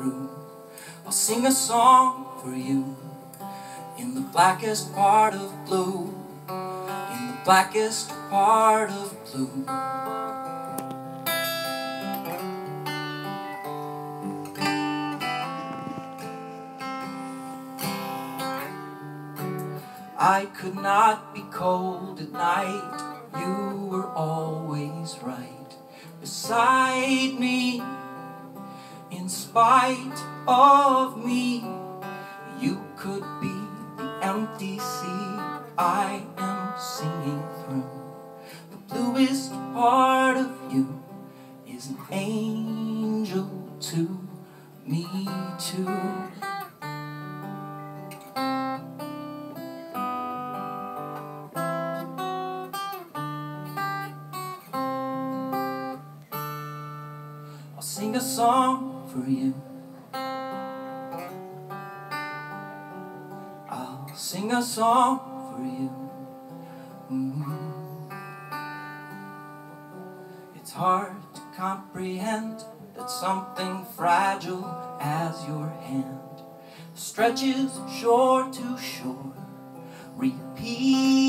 I'll sing a song for you in the blackest part of blue, in the blackest part of blue. I could not be cold at night. You were always right beside me. Spite of me, you could be the empty sea I am singing through. The bluest part of you is an angel to me, too. I'll sing a song for you. I'll sing a song for you. Mm. It's hard to comprehend that something fragile as your hand stretches shore to shore, repeating.